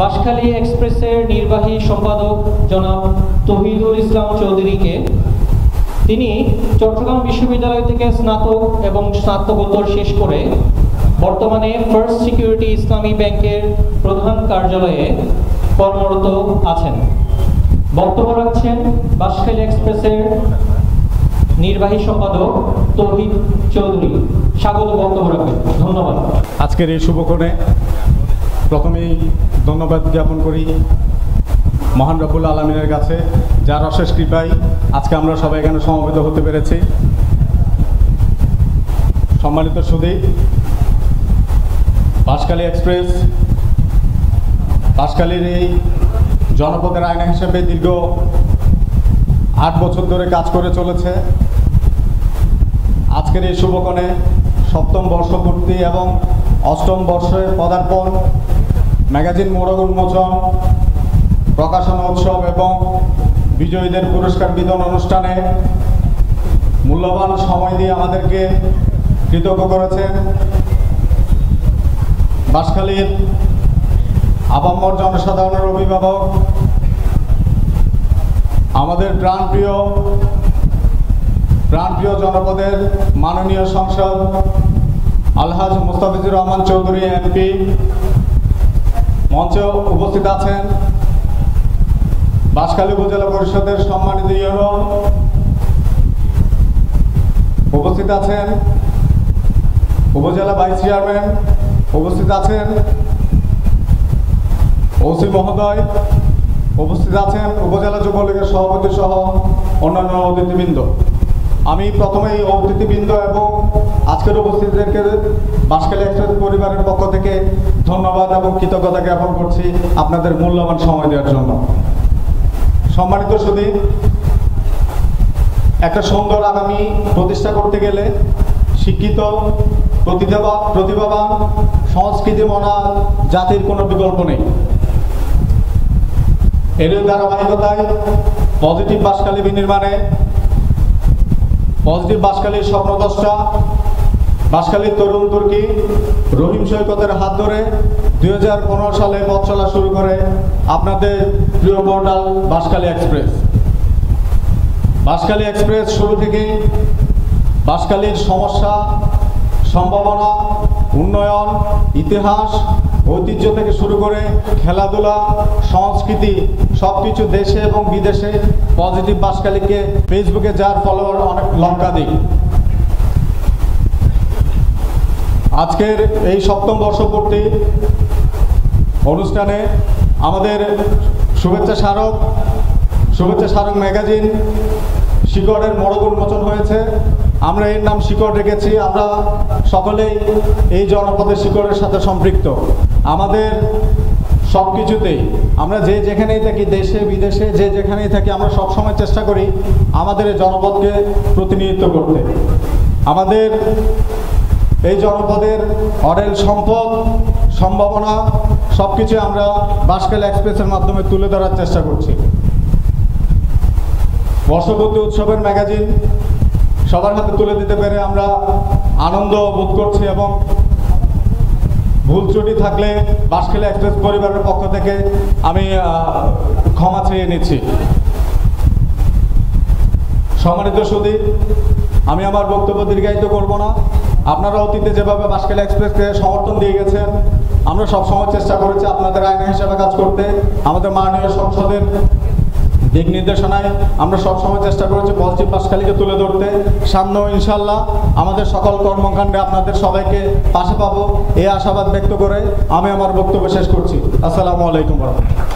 বাঁশখালী এক্সপ্রেসের নির্বাহী সম্পাদক জনাব তহিদুল ইসলাম চৌধুরীকে তিনি চট্টগ্রাম বিশ্ববিদ্যালয় থেকে স্নাতক এবং স্নাতকোত্তর শেষ করে বর্তমানে ফার্স্ট সিকিউরিটি ইসলামী ব্যাংকের প্রধান কার্যালয়ে কর্মরত আছেন। বক্তব্য রাখছেন বাঁশখালী এক্সপ্রেসের নির্বাহী সম্পাদক তৌহিদ চৌধুরী। স্বাগত বক্তব্য রাখবেন। ধন্যবাদ। আজকের এই শুভক্ষণে প্রথমেই ধন্যবাদ জ্ঞাপন করি মহান রব্বুল আলমিনের কাছে, যার অশেষ কৃপায় আজকে আমরা সবাই এখানে সমবেত হতে পেরেছি। সম্মানিত সুদী বাঁশখালী এক্সপ্রেস বাঁশখালীর এই জনপদের আয়না হিসেবে দীর্ঘ আট বছর ধরে কাজ করে চলেছে। আজকের এই শুভক্ষণে সপ্তম বর্ষপূর্তি এবং অষ্টম বর্ষে পদার্পণ, ম্যাগাজিন মোড়ক উন্মোচন, প্রকাশনা উৎসব এবং বিজয়ীদের পুরস্কার বিতরণ অনুষ্ঠানে মূল্যবান সময় দিয়ে আমাদেরকে কৃতজ্ঞ করেছেন বাঁশখালীর আবাম্মর জনসাধারণের অভিভাবক, আমাদের প্রাণপ্রিয় প্রাণপ্রিয় জনপদের মাননীয় সংসদ আলহাজ মুস্তাফিজুর রহমান চৌধুরী এমপি মঞ্চে উপস্থিত আছেন বাঁশখালী উপজেলা পরিষদের সম্মানিত উপস্থিত আছেন উপজেলা ভাইস চেয়ারম্যান, উপস্থিত আছেন ওসি মহোদয়, উপস্থিত আছেন উপজেলা যুবলীগের সভাপতি সহ অন্যান্য অতিথিবৃন্দ। আমি প্রথমেই অতিথিবৃন্দ এবং আজকের উপস্থিতদেরকে বাঁশখালী এক্সপ্রেস পরিবারের পক্ষ থেকে ধন্যবাদ এবং কৃতজ্ঞতা জ্ঞাপন করছি আপনাদের মূল্যবান সময় দেওয়ার জন্য। সম্মানিত সুদী একটা সুন্দর আগামী প্রতিষ্ঠা করতে গেলে শিক্ষিত প্রতিভা প্রতিভাবান, সংস্কৃতি মনা জাতির কোনো বিকল্প নেই। এর ধারাবাহিকতায় পজিটিভ বাসকালী বিনির্মাণে পজিটিভ বাসকালীর স্বপ্নদশটা বাসকালীর তরুণ তুর্কি, রহিম সৈকতের হাত ধরে দু হাজার পনেরো সালে পথ চলা শুরু করে আপনাদের প্রিয় portal Banshkhali Express. Banshkhali Express শুরু থেকেই বাসকালীর সমস্যা, সম্ভাবনা, উন্নয়ন, ইতিহাস ঐতিহ্য থেকে শুরু করে খেলাধুলা, সংস্কৃতি সব কিছু দেশে এবং বিদেশে পজিটিভ বাসকালীকে ফেসবুকে যার ফলোয়ার অনেক লঙ্কা লঙ্কাধিক। আজকের এই সপ্তম বর্ষপূর্তি অনুষ্ঠানে আমাদের শুভেচ্ছা স্মারক শুভেচ্ছা স্মারক ম্যাগাজিন শিকড়ের মরক উন্মোচন হয়েছে। আমরা এর নাম শিকড় রেখেছি আমরা সকলেই এই জনপদের শিকড়ের সাথে সম্পৃক্ত। আমাদের সব কিছুতেই আমরা যে যেখানেই থাকি, দেশে, বিদেশে, যে যেখানেই থাকি, আমরা সবসময় চেষ্টা করি আমাদের এই জনপদকে প্রতিনিধিত্ব করতে। আমাদের এই জনপদের অডেল সম্পদ, সম্ভাবনা সব কিছু আমরা বাসকাল এক্সপ্রেসের মাধ্যমে তুলে ধরার চেষ্টা করছি। বর্ষপতি উৎসবের ম্যাগাজিন সবার হাতে তুলে দিতে পেরে আমরা আনন্দ বোধ করছি এবং ভুল ত্রুটি থাকলে বাসখেলা এক্সপ্রেস পরিবারের পক্ষ থেকে আমি ক্ষমা চেয়ে নিচ্ছি। সম্মানিত সুদীপ আমি আমার বক্তব্য দীর্ঘায়িত করব না। আপনারা অতীতে যেভাবে বাসখালী এক্সপ্রেসকে সমর্থন দিয়ে গেছেন, আমরা সবসময় চেষ্টা করেছি আপনাদের আইন হিসেবে কাজ করতে। আমাদের মাননীয় সংসদের দিক নির্দেশনায় আমরা সবসময় চেষ্টা করেছি পজিটিভ পাশখালীকে তুলে ধরতে। সামনেও ইনশাল্লাহ আমাদের সকল কর্মকাণ্ডে আপনাদের সবাইকে পাশে পাবো, এই আশাবাদ ব্যক্ত করে আমি আমার বক্তব্য শেষ করছি। আসসালামু আলাইকুম রহমতুল্লাহ।